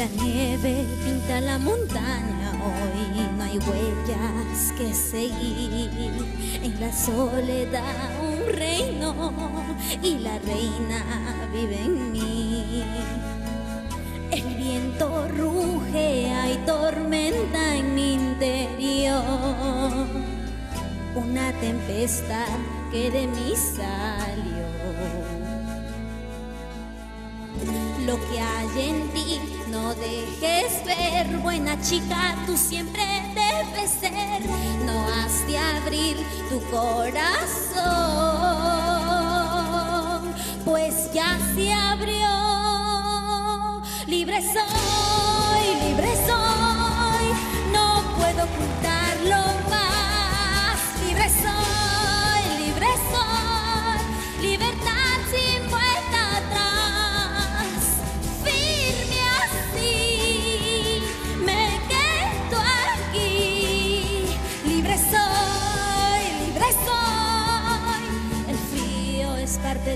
La nieve pinta la montaña, hoy no hay huellas que seguir. En la soledad un reino y la reina vive en mí. El viento ruge, hay tormenta en mi interior. Una tempestad que de mí salió. Lo que hay en ti no dejes ver, buena chica, tú siempre debes ser. No has de abrir tu corazón, pues ya se abrió. Libre soy,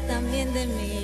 también de mí.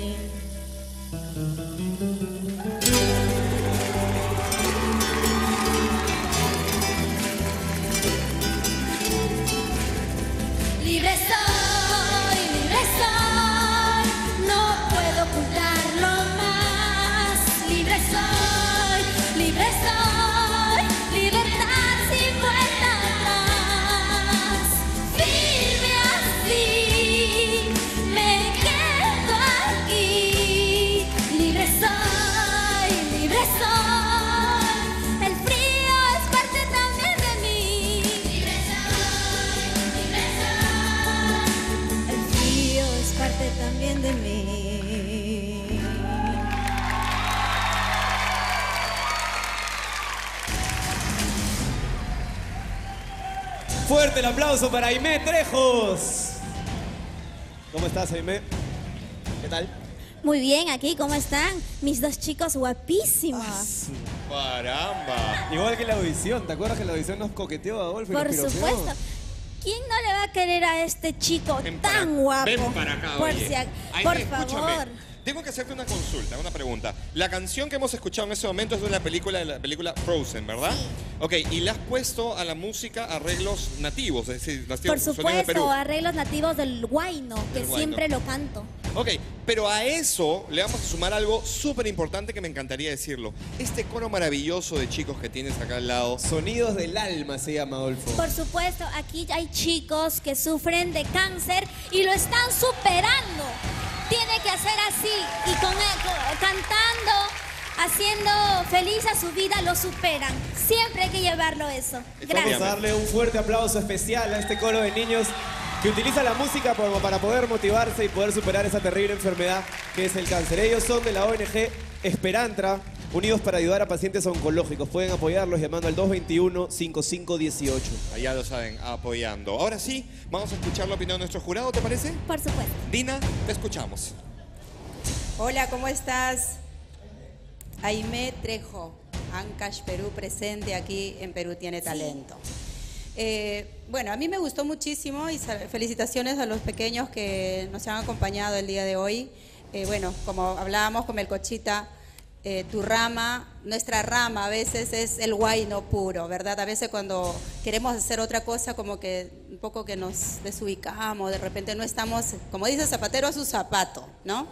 Fuerte el aplauso para Aimé Trejos. ¿Cómo estás, Aimé? ¿Qué tal? Muy bien, aquí, ¿cómo están? Mis dos chicos guapísimos. Caramba. Igual que la audición, ¿te acuerdas que la audición nos coqueteó Adolfo? y Por nos supuesto. ¿Quién no le va a querer a este chico Ven para- tan guapo? Ven para acá, Por, oye. si ac- Aime, por escúchame. Tengo que hacerte una consulta, una pregunta. La canción que hemos escuchado en ese momento es de la película, de la película Frozen, ¿verdad? Ok, y le has puesto a la música arreglos nativos, es decir, nativos Por supuesto, Perú. arreglos nativos del guayno, que Del guayno. siempre lo canto. Ok, pero a eso le vamos a sumar algo súper importante que me encantaría decirlo. Este coro maravilloso de chicos que tienes acá al lado. Sonidos del alma se llama Adolfo. Por supuesto, aquí hay chicos que sufren de cáncer y lo están superando. Tiene que hacer así y con, con- cantando, haciendo feliz a su vida, lo superan. Siempre hay que llevarlo eso. Vamos Gracias. a darle un fuerte aplauso especial a este coro de niños que utiliza la música para poder motivarse y poder superar esa terrible enfermedad que es el cáncer. Ellos son de la ONG Esperantra, unidos para ayudar a pacientes oncológicos. Pueden apoyarlos llamando al 221-5518. Allá lo saben, apoyando. Ahora sí, vamos a escuchar la opinión de nuestro jurado, ¿te parece? Por supuesto. Dina, te escuchamos. Hola, ¿cómo estás? Aime Trejo, Ancash Perú, presente aquí en Perú Tiene Talento. Eh, bueno, a mí me gustó muchísimo y felicitaciones a los pequeños que nos han acompañado el día de hoy. Eh, bueno, como hablábamos con Melcochita, eh, tu rama, nuestra rama a veces es el guayno puro, ¿verdad? A veces cuando queremos hacer otra cosa como que un poco que nos desubicamos, de repente no estamos, como dice Zapatero, a su zapato, ¿no?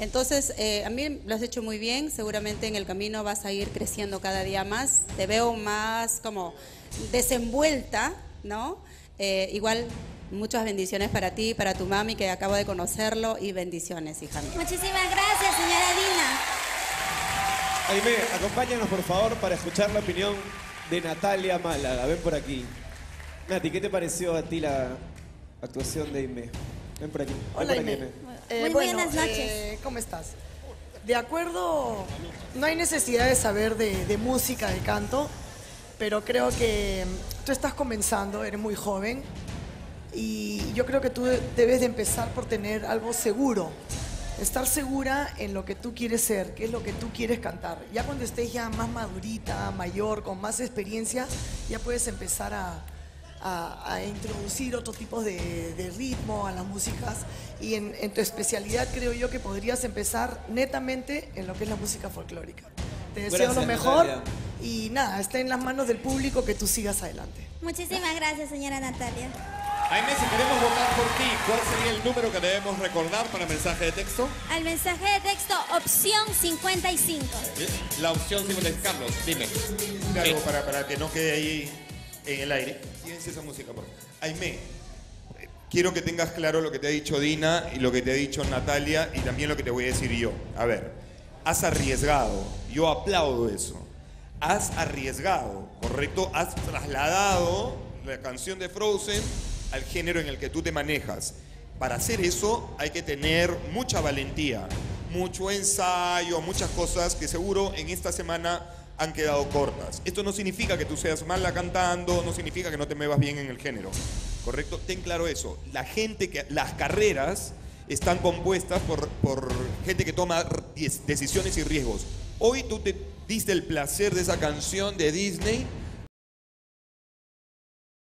Entonces, eh, a mí lo has hecho muy bien, seguramente en el camino vas a ir creciendo cada día más, te veo más como desenvuelta, ¿no? Eh, igual, muchas bendiciones para ti, para tu mami que acabo de conocerlo y bendiciones, hija mía. Muchísimas gracias, señora Dina. Aime, acompáñanos por favor para escuchar la opinión de Natalia Málaga. Ven por aquí. Nati, ¿qué te pareció a ti la actuación de Aime? Ven por aquí. Ven Hola, por aquí, Aime. Aime. Eh, Muy bueno, buenas noches. eh, ¿Cómo estás? De acuerdo, no hay necesidad de saber de, de música, de canto, pero creo que mm, tú estás comenzando, eres muy joven, y yo creo que tú de- debes de empezar por tener algo seguro, estar segura en lo que tú quieres ser, qué es lo que tú quieres cantar. Ya cuando estés ya más madurita, mayor, con más experiencia, ya puedes empezar a, a- a introducir otro tipo de, de ritmo a las músicas y en, en tu especialidad creo yo que podrías empezar netamente en lo que es la música folclórica. Te deseo Gracias, lo mejor. Natalia. Y nada, está en las manos del público que tú sigas adelante. Muchísimas gracias, señora Natalia. Jaime, si queremos votar por ti, ¿cuál sería el número que debemos recordar para mensaje de texto? Al mensaje de texto, opción 55. La opción simple Carlos, dime. Algo para, para que no quede ahí en el aire. Fíjense esa música, por favor. Aime, quiero que tengas claro lo que te ha dicho Dina y lo que te ha dicho Natalia y también lo que te voy a decir yo. A ver, has arriesgado. Yo aplaudo eso. Has arriesgado, ¿correcto? Has trasladado la canción de Frozen al género en el que tú te manejas. Para hacer eso hay que tener mucha valentía, mucho ensayo, muchas cosas que seguro en esta semana han quedado cortas. Esto no significa que tú seas mala cantando, no significa que no te muevas bien en el género. ¿Correcto? Ten claro eso. La gente que las carreras están compuestas por, por gente que toma decisiones y riesgos. Hoy tú te diste el placer de esa canción de Disney